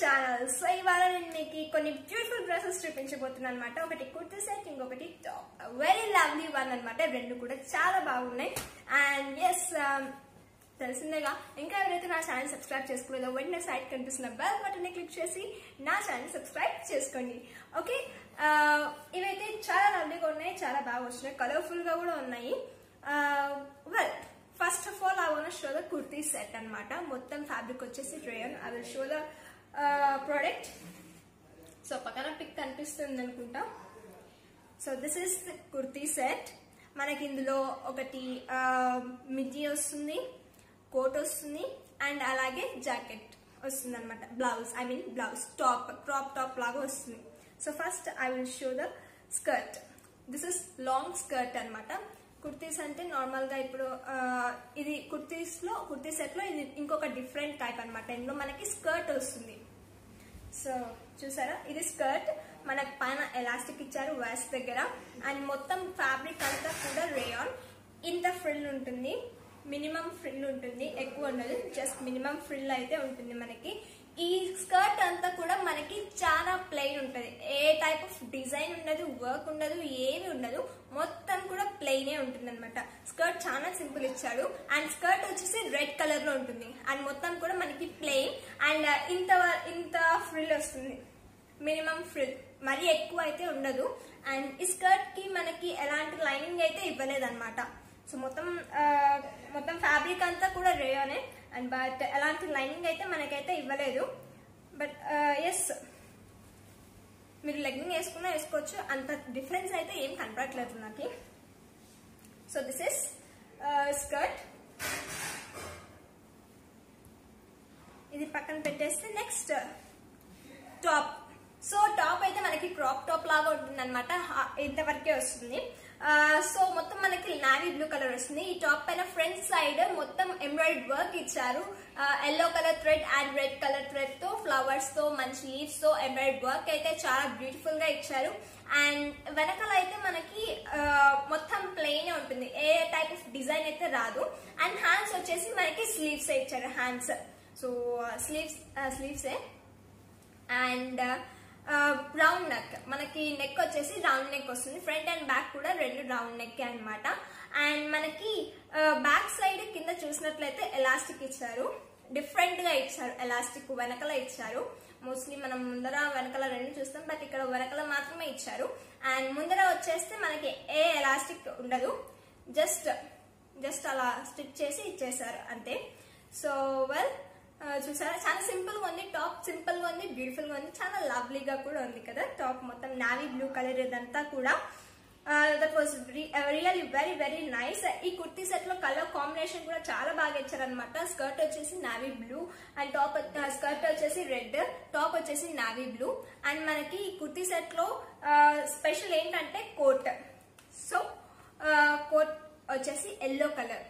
Channel so ఇవాళ నేను మీకు కొన్ని బ్యూటిఫుల్ డ్రెస్సెస్ చూపించబోతున్నాను అనమాట ఒకటి కుర్తి సెట్ ఇంకొకటి టాప్. వెరీ లవ్లీ వన్ అనమాట రెండు కూడా చాలా బాగున్నాయి. అండ్ ఎస్ um, తెలిసిందేగా ఇంకా ఎవరైతే నా ఛానల్ సబ్స్క్రైబ్ చేసుకోలేదో వెంటనే సైట్ కనిపిస్తున్న బెల్ బటన్ క్లిక్ చేసి నా ఛానల్ సబ్స్క్రైబ్ చేసుకోండి. ఓకే uh, ఇవైతే చాలా లవ్లీగా ఉన్నాయి చాలా బాగా వచ్చినాయి కలర్ఫుల్గా కూడా ఉన్నాయి. Well first of all I want show the kurti set అనమాట మొత్తం ఫ్యాబ్రిక్ వచ్చేసి rayon I will show the product so పక్కన పిక్ కనిపిస్తుంది అనుకుంటా. So this is kurti set మనకి ఇందులో ఒకటి మిడ్డీ వస్తుంది కోట్ వస్తుంది అండ్ అలాగే జాకెట్ వస్తుంది అనమాట blouse I mean blouse top crop top లాగా వస్తుంది. So first I will show the skirt this is long skirt అనమాట కుర్తీస్ అంటే నార్మల్గా ఇప్పుడు ఇది కుర్తీస్లో కుర్తీ సెట్లో ఇది ఇంకొక డిఫరెంట్ టైప్ అనమాట ఇందులో మనకి స్కర్ట్ వస్తుంది. సో చూసారా? ఇది స్కర్ట్. మనకు పైన ఎలాస్టిక్ ఇచ్చారు వేస్ట్ దగ్గర. అండ్ మొత్తం ఫ్యాబ్రిక్ అంతా కూడా రేయాన్. ఇంత ఫ్రిల్ ఉంటుంది. మినిమం ఫ్రిల్ ఉంటుంది. ఎక్కువ ఉండదు. జస్ట్ మినిమం ఫ్రిల్ అయితే ఉంటుంది మనకి. ఈ స్కర్ట్ అంతా కూడా మనకి చాలా ప్లెయిన్ ఉంటుంది. ఏ టైప్ ఆఫ్ డిజైన్ ఉండదు వర్క్ ఉండదు ఏమి ఉండదు. మొత్తం కూడా ప్లెయినే ఉంటుంది అనమాట స్కర్ట్ చాలా సింపుల్ ఇచ్చాడు. అండ్ స్కర్ట్ వచ్చేసి రెడ్ కలర్లో ఉంటుంది. అండ్ మొత్తం కూడా మనకి ప్లెయిన్ అండ్ uh, ఇంత ఇంత ఫ్రిల్ వస్తుంది. మినిమం ఫ్రిల్ మరీ ఎక్కువ అయితే ఉండదు. అండ్ ఈ స్కర్ట్కి మనకి ఎలాంటి లైనింగ్ అయితే ఇవ్వలేదు అనమాట సో మొత్తం uh, మొత్తం ఫ్యాబ్రిక్ అంతా కూడా రేయోనే అండ్ బట్ ఎలాంటి లైనింగ్ అయితే మనకైతే ఇవ్వలేదు. బట్ ఎస్ uh, మీరు లెగ్గింగ్ వేసుకున్నా వేసుకోవచ్చు. అంత డిఫరెన్స్ అయితే ఏం కనపడట్లేదు నాకు. So this is skirt. ఇది పక్కన పెట్టేస్తే నెక్స్ట్ టాప్. సో టాప్ అయితే మనకి క్రాప్ టాప్ లాగా ఉంటుంది అనమాట ఇంతవరకే వస్తుంది. సో మొత్తం మనకి నావీ బ్లూ కలర్ వస్తుంది. ఈ టాప్ పైన ఫ్రంట్ సైడ్ మొత్తం ఎంబ్రాయిడ్ వర్క్ ఇచ్చారు. Yellow colour thread and red colour థ్రెడ్తో ఫ్లవర్స్తో మంచి లీవ్స్తో ఎంబ్రాయిడ్ వర్క్ అయితే చాలా బ్యూటిఫుల్గా ఇచ్చారు. అండ్ వెనకాల అయితే మనకి మొత్తం ప్లెయిన్ ఉంటుంది. ఏ టైప్ ఆఫ్ డిజైన్ అయితే రాదు. అండ్ హ్యాండ్స్ వచ్చేసి మనకి స్లీవ్స్ ఇచ్చారు హ్యాండ్స్ సో స్లీవ్స్ స్లీవ్సే అండ్ రౌండ్ నెక్ మనకి నెక్ వచ్చేసి రౌండ్ నెక్ వస్తుంది. ఫ్రంట్ అండ్ బ్యాక్ కూడా రెండు రౌండ్ నెక్ అనమాట అండ్ మనకి బ్యాక్ సైడ్ కింద చూసినట్లయితే ఎలాస్టిక్ ఇచ్చారు. డిఫరెంట్గా ఇచ్చారు. ఎలాస్టిక్ వెనకల ఇచ్చారు. మోస్ట్లీ మనం ముందర వెనకల రెండు చూస్తాం. బట్ ఇక్కడ వెనకల మాత్రమే ఇచ్చారు. అండ్ ముందర వచ్చేస్తే మనకి ఏ ఎలాస్టిక్ ఉండదు. జస్ట్ జస్ట్ అలా స్టిచ్ చేసి ఇచ్చేసారు అంతే. సో వెల్ చూసారా? చాలా సింపుల్గా ఉంది. టాప్ సింపుల్గా ఉంది. బ్యూటిఫుల్గా ఉంది. చాలా లవ్లీగా కూడా ఉంది కదా. టాప్ మొత్తం నావీ బ్లూ కలర్ ఇదంతా కూడా. That was really very very nice ఈ కుర్తీ సెట్లో కలర్ కాంబినేషన్ కూడా చాలా బాగా ఇచ్చారనమాట స్కర్ట్ వచ్చేసి navy blue and top skirt వచ్చేసి రెడ్ టాప్ వచ్చేసి నావీ బ్లూ అండ్ మనకి ఈ కుర్తీ సెట్లో స్పెషల్ ఏంటంటే కోట్ సో కోట్ వచ్చేసి yellow colour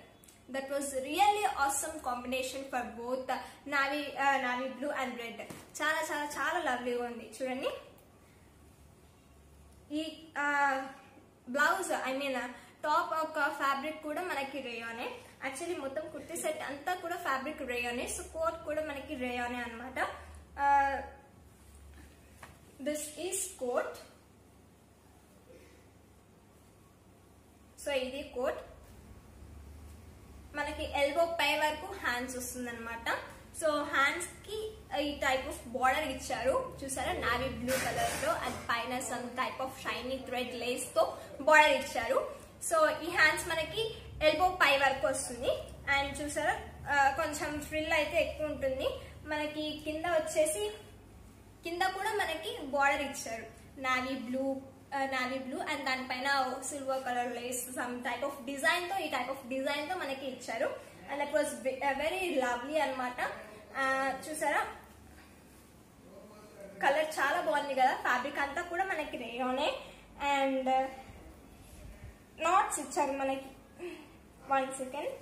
that was really awesome combination for both navy navy blue and red చాలా చాలా చాలా లవ్లీగా ఉంది. చూడండి. ఈ బ్లౌజ్ ఐ మీన్ టాప్ ఒక ఫ్యాబ్రిక్ కూడా మనకి రేయోనే యాక్చువల్లీ మొత్తం కుర్తీ సెట్ అంతా కూడా ఫ్యాబ్రిక్ రేయోనే సో కోట్ కూడా మనకి రేయోనే అనమాట దిస్ ఈస్ కోట్ సో ఇది కోట్ మనకి ఎల్బో పై వరకు హ్యాండ్స్ వస్తుంది అనమాట సో హ్యాండ్స్కి ఈ టైప్ ఆఫ్ బార్డర్ ఇచ్చారు. చూసారా? నావీ బ్లూ కలర్లో అండ్ పైన some type of shiny thread లేస్తో border ఇచ్చారు. సో ఈ హ్యాండ్స్ మనకి ఎల్బో పై వరకు వస్తుంది. అండ్ చూసారా? కొంచెం ఫ్రిల్ అయితే ఎక్కువ ఉంటుంది. మనకి కింద వచ్చేసి కింద కూడా మనకి బార్డర్ ఇచ్చారు. Navy blue navy blue and దానిపైన silver colour lace some type of డిజైన్తో ఈ టైప్ ఆఫ్ డిజైన్తో మనకి ఇచ్చారు. And that was very lovely అనమాట చూసారా? కలర్ చాలా బాగుంది కదా. ఫ్యాబ్రిక్ అంతా కూడా మనకి రేయోనే అండ్ నాట్స్ ఇచ్చారు మనకి. వన్ సెకండ్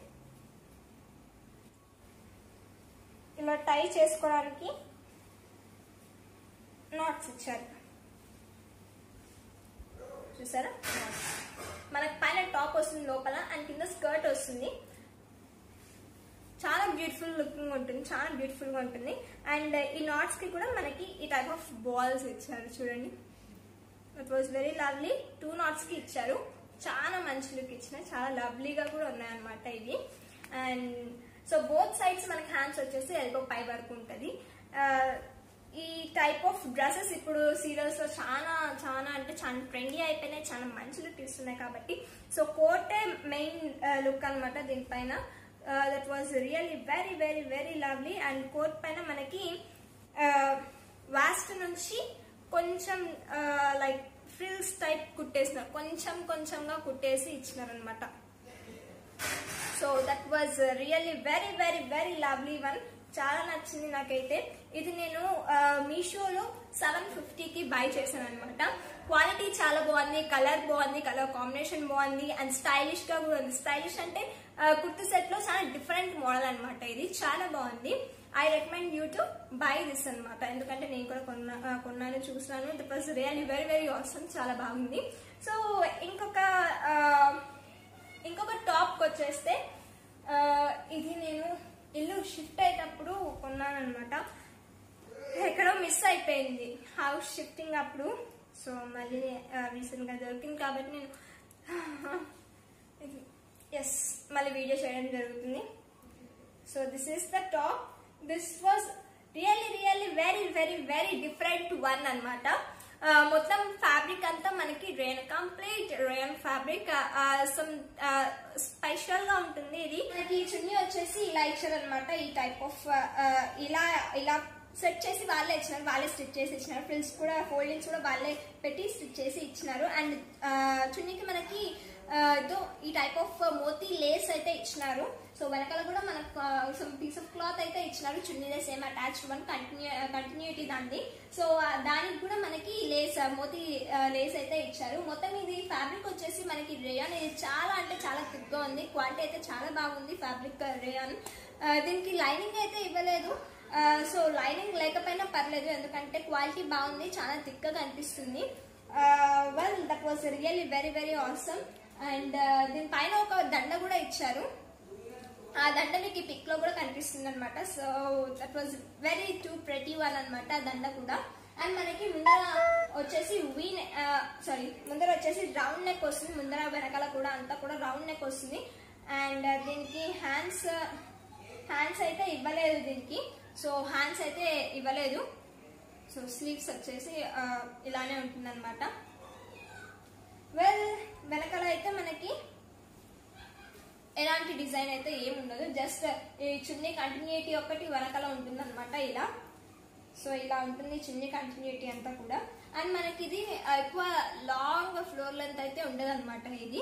ఇలా టై చేసుకోవడానికి నాట్స్ ఇచ్చారు. చూసారా? మనకు పైన టాప్ వస్తుంది లోపల అండ్ కింద స్కర్ట్ వస్తుంది. చాలా బ్యూటిఫుల్ లుకింగ్ ఉంటుంది చాలా బ్యూటిఫుల్గా ఉంటుంది. అండ్ ఈ నాట్స్కి కూడా మనకి ఈ టైప్ ఆఫ్ బాల్స్ ఇచ్చారు చూడండి. It was very lovely two నాట్స్కి ఇచ్చారు. చాలా మంచి లుక్ ఇచ్చిన చాలా లవ్లీగా కూడా ఉన్నాయన్నమాట ఇవి. అండ్ సో బోత్ సైడ్స్ మనకి హ్యాండ్స్ వచ్చేసి ఎల్బో పై వరకు ఉంటుంది. Uh, టైప్ ఆఫ్ డ్రెస్సెస్ ఇప్పుడు సీరియల్స్లో చాలా చాలా అంటే చాలా ట్రెండీ అయిపోయినాయి చాలా మంచి లుక్ ఇస్తున్నాయి కాబట్టి. సో కోటే మెయిన్ లుక్ అనమాట దీనిపైన. That was really very very very lovely and coat పైన మనకి uh, వాస్ట్ నుంచి కొంచెం లైక్ ఫ్రిల్స్ టైప్ కుట్టేసినారు కొంచెం కొంచెంగా కుట్టేసి ఇచ్చినారనమాట so that was really very very very lovely one చాలా నచ్చింది నాకైతే. ఇది నేను మీషోలో సెవెన్ ఫిఫ్టీకి బై చేశాను అనమాట క్వాలిటీ చాలా బాగుంది కలర్ బాగుంది కలర్ కాంబినేషన్ బాగుంది అండ్ స్టైలిష్గా కూడా ఉంది. స్టైలిష్ అంటే కుర్తి సెట్లో చాలా డిఫరెంట్ మోడల్ అనమాట ఇది. చాలా బాగుంది. I recommend you to buy this అనమాట ఎందుకంటే నేను కూడా కొన్నా కొన్నాను చూసినాను. It was really very very awesome. చాలా బాగుంది. సో ఇంకొక ఇంకొక టాప్ వచ్చేస్తే ఇది నేను ఇల్లు షిఫ్ట్ అయ్యేటప్పుడు కొన్నాను అనమాట ఎక్కడో మిస్ అయిపోయింది. హౌస్ షిఫ్టింగ్ అప్పుడు. సో మళ్ళీ రీసెంట్గా దొరికింది కాబట్టి నేను ఎస్ మళ్ళీ వీడియో చేయడం జరుగుతుంది. So this is the top this was really really very very very different one అనమాట మొత్తం ఫ్యాబ్రిక్ అంతా కంప్లీట్ రేన్ ఫ్యాబ్రిక్ సమ్ స్పెషల్గా ఉంటుంది ఇది. మనకి ఈ చున్నీ వచ్చేసి ఇలా ఇచ్చారు అనమాట ఈ టైప్ ఆఫ్ uh, uh, ఇలా ఇలా సెట్ చేసి వాళ్ళే ఇచ్చినారు. వాళ్ళే స్టిచ్ చేసి ఇచ్చినారు. ఫ్రిల్స్ కూడా ఫోల్డింగ్స్ కూడా వాళ్ళే పెట్టి స్టిచ్ చేసి ఇచ్చినారు. అండ్ uh, చున్నీకి మనకి ఆ, ఇదో ఈ టైప్ ఆఫ్ మోతీ లేస్ అయితే ఇచ్చినారు. సో వెనకాల కూడా మనకు సమ్ పీస్ ఆఫ్ క్లాత్ అయితే ఇచ్చినారు. చున్నీలే same attached one continue continuity దాన్ని సో దానికి కూడా మనకి లేస్ మోతి లేస్ అయితే ఇచ్చారు. మొత్తం ఇది ఫ్యాబ్రిక్ వచ్చేసి మనకి రేయాన్ ఇది చాలా అంటే చాలా థిక్గా ఉంది. క్వాలిటీ అయితే చాలా బాగుంది ఫ్యాబ్రిక్ రేయాన్ దీనికి లైనింగ్ అయితే ఇవ్వలేదు. సో లైనింగ్ లేకపోయినా పర్లేదు. ఎందుకంటే క్వాలిటీ బాగుంది చాలా థిక్గా కనిపిస్తుంది. Well that was really very very awesome and దీని పైన ఒక దండ కూడా ఇచ్చారు. ఆ దండ మీకు ఈ పిక్లో కూడా కనిపిస్తుంది అనమాట so that was very too pretty one అనమాట ఆ దండ కూడా. అండ్ మనకి ముందర వచ్చేసి వీ సారీ ముందర వచ్చేసి రౌండ్ నెక్ వస్తుంది. ముందర వెనకాల కూడా అంతా కూడా రౌండ్ నెక్ వస్తుంది. అండ్ దీనికి హ్యాండ్స్ హ్యాండ్స్ అయితే ఇవ్వలేదు దీనికి. సో హ్యాండ్స్ అయితే ఇవ్వలేదు. సో స్లీవ్స్ వచ్చేసి ఇలానే ఉంటుంది అనమాట వెల్ వెనకాల అయితే మనకి ఎలాంటి డిజైన్ అయితే ఏమి ఉండదు జస్ట్ ఈ చున్నీ కంటిన్యూటీ ఒక్కటి వెనకాల ఉంటుంది అనమాట ఇలా. సో ఇలా ఉంటుంది చున్నీ కంటిన్యూటీ అంతా కూడా. అండ్ మనకి ఇది ఎక్కువ లాంగ్ ఫ్లోర్ లెంత్ అయితే ఉండదు అనమాట ఇది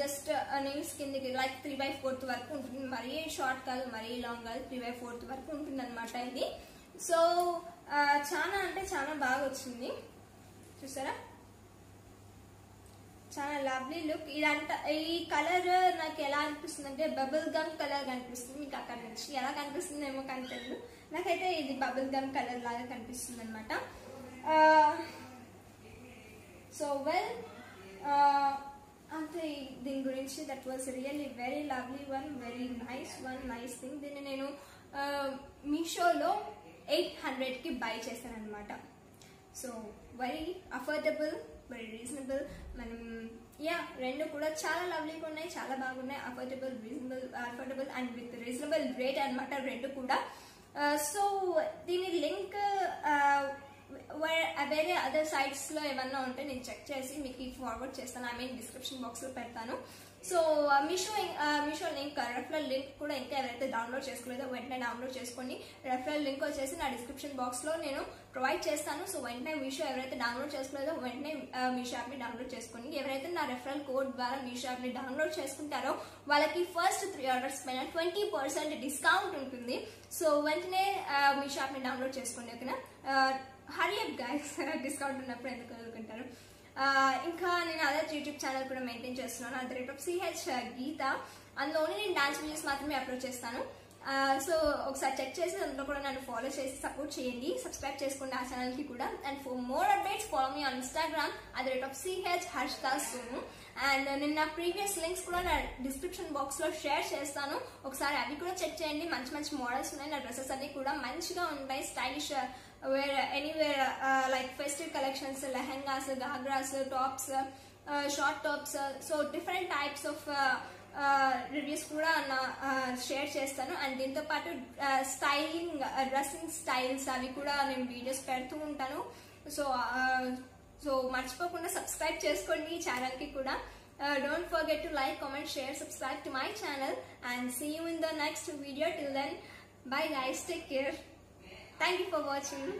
జస్ట్ నీవ్స్ కిందకి లైక్ త్రీ బై ఫోర్త్ వరకు ఉంటుంది. మరీ షార్ట్ కాదు మరీ లాంగ్ కాదు త్రీ బై ఫోర్త్ వరకు ఉంటుంది అనమాట ఇది సో చాలా అంటే చాలా బాగా వచ్చింది. చూసారా? చాలా లవ్లీ లుక్ ఇదంతా ఈ కలర్ నాకు ఎలా అనిపిస్తుంది అంటే బబుల్ గమ్ కలర్ కనిపిస్తుంది. మీకు అక్కడ నుంచి ఎలా కనిపిస్తుంది ఏమో కానీ తెలియదు నాకైతే ఇది బబుల్ గమ్ కలర్ లాగా కనిపిస్తుంది అనమాట సో వెల్ అంతే ఈ- దీని గురించి that was really very lovely one very nice one nice thing దీన్ని నేను మీషోలో ఎయిట్ హండ్రెడ్కి బై చేశాను అనమాట so very affordable very reasonable మనం యా రెండు కూడా చాలా లవ్లీగా ఉన్నాయి చాలా బాగున్నాయి. Affordable reasonable affordable and with reasonable rate అనమాట రెండు కూడా. సో దీని లింక్ వేరే అదర్ సైట్స్లో ఏమన్నా ఉంటే నేను చెక్ చేసి మీకు ఫార్వర్డ్ చేస్తాను. ఐ మీన్ డిస్క్రిప్షన్ బాక్స్లో పెడతాను. So Meesho Meesho link referral link కూడా ఇంకా ఎవరైతే డౌన్లోడ్ చేసుకోలేదో వెంటనే డౌన్లోడ్ చేసుకోండి. రెఫరల్ లింక్ వచ్చేసి నా డిస్క్రిప్షన్ బాక్స్లో నేను ప్రొవైడ్ చేస్తాను. సో వెంటనే మీషో ఎవరైతే డౌన్లోడ్ చేసుకోలేదో వెంటనే మీషో యాప్ని డౌన్లోడ్ చేసుకోండి. ఎవరైతే నా రెఫరల్ కోడ్ ద్వారా మీషో యాప్ని డౌన్లోడ్ చేసుకుంటారో వాళ్ళకి ఫస్ట్ త్రీ ఆర్డర్స్ పైన ట్వంటీ పర్సెంట్ డిస్కౌంట్ ఉంటుంది. సో వెంటనే మీషో యాప్ని డౌన్లోడ్ చేసుకోండి. ఓకేనా? హరియప్ గైస్ డిస్కౌంట్ ఉన్నప్పుడు ఎందుకు వదులుకుంటారు? ఇంకా నేను అదర్ యూట్యూబ్ ఛానల్ కూడా మెయింటైన్ చేస్తున్నాను. At the rate of CH Geetha. అందులోనే నేను డాన్స్ వీడియోస్ మాత్రమే అప్లోడ్ చేస్తాను. సో ఒకసారి చెక్ చేసి అందులో కూడా నన్ను ఫాలో చేసి సపోర్ట్ చేయండి. సబ్స్క్రైబ్ చేసుకోండి ఆ ఛానల్కి కూడా. And for more updates follow me on Instagram at the rate of CH Harshitha Sonu and నేను నా ప్రీవియస్ లింక్స్ కూడా నా డిస్క్రిప్షన్ బాక్స్లో షేర్ చేస్తాను. ఒకసారి అవి కూడా చెక్ చేయండి. మంచి మంచి మోడల్స్ ఉన్నాయి. నా డ్రెస్సెస్ అన్ని కూడా మంచిగా ఉంటాయి. Stylish wear anywhere like festive collections lehengas ghagras tops short tops so different types of reviews కూడా నా uh, షేర్ చేస్తాను. అండ్ దీంతో పాటు స్టైలింగ్ డ్రెస్సింగ్ స్టైల్స్ అవి కూడా నేను వీడియోస్ పెడుతూ ఉంటాను. సో uh, సో మర్చిపోకుండా సబ్స్క్రైబ్ చేసుకోండి ఈ ఛానల్కి కూడా don't forget to like comment share subscribe to my channel and see you in the next video till then bye guys take care thank you for watching